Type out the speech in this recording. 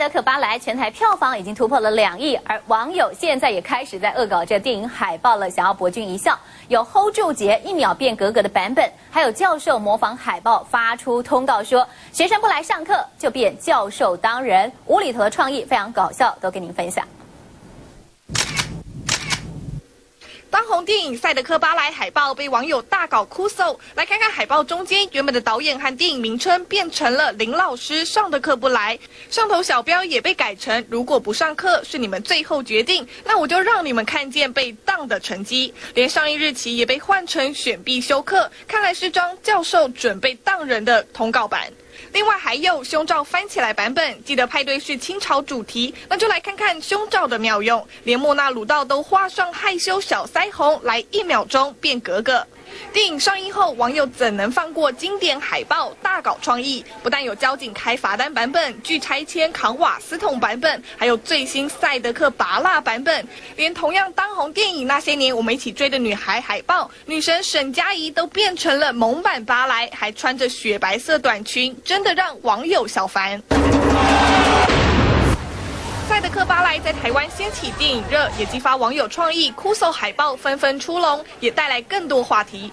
德克·巴莱》全台票房已经突破了两亿，而网友现在也开始在恶搞这电影海报了，想要博君一笑。有 hold 住节一秒变格格的版本，还有教授模仿海报发出通告说，学生不来上课就变教授当人，无厘头的创意非常搞笑，都跟您分享。当红电影《赛德克·巴莱》海报被网友大搞哭搜，来看看海报中间原本的导演和电影名称变成了林老师上的课不来，上头小标也被改成如果不上课是你们最后决定，那我就让你们看见被当的成绩，连上映日期也被换成选必修课，看来是张教授准备当人的通告版。另外还有胸罩翻起来版本，记得派对是清朝主题，那就来看看胸罩的妙用，连莫娜鲁道都画上害羞小腮红，来一秒钟变格格。电影上映后，网友怎能放过经典海报大搞创意？不但有交警开罚单版本、拒拆迁扛瓦斯桶版本，还有最新赛德克拔蜡版本，连同样当红电影《那些年我们一起追的女孩》海报，女神沈佳宜都变成了萌版巴莱，还穿着雪白色短裙，真的让网友笑翻。的科巴莱在台湾掀起电影热，也激发网友创意，酷搜海报纷纷出笼，也带来更多话题。